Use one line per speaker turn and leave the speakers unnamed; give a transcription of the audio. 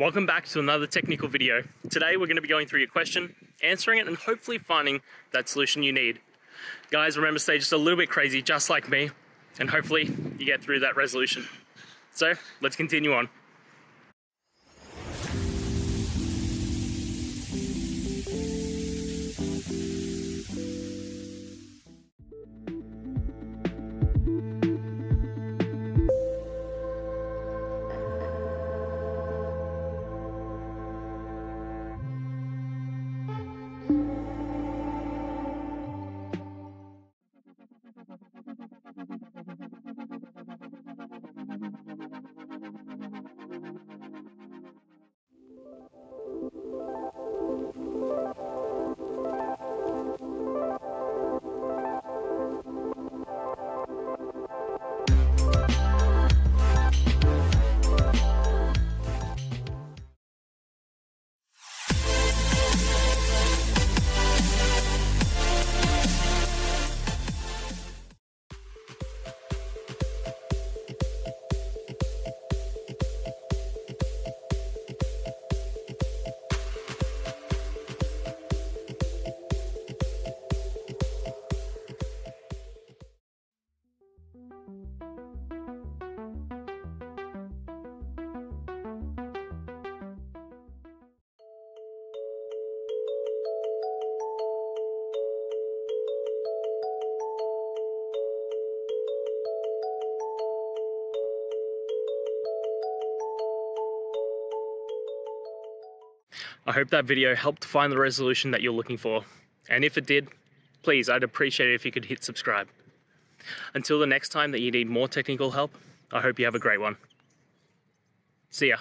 Welcome back to another technical video. Today we're going to be going through your question, answering it, and hopefully finding that solution you need. Guys, remember stay just a little bit crazy, just like me, and hopefully you get through that resolution. So let's continue on. I hope that video helped find the resolution that you're looking for. And if it did, please, I'd appreciate it if you could hit subscribe. Until the next time that you need more technical help, I hope you have a great one. See ya.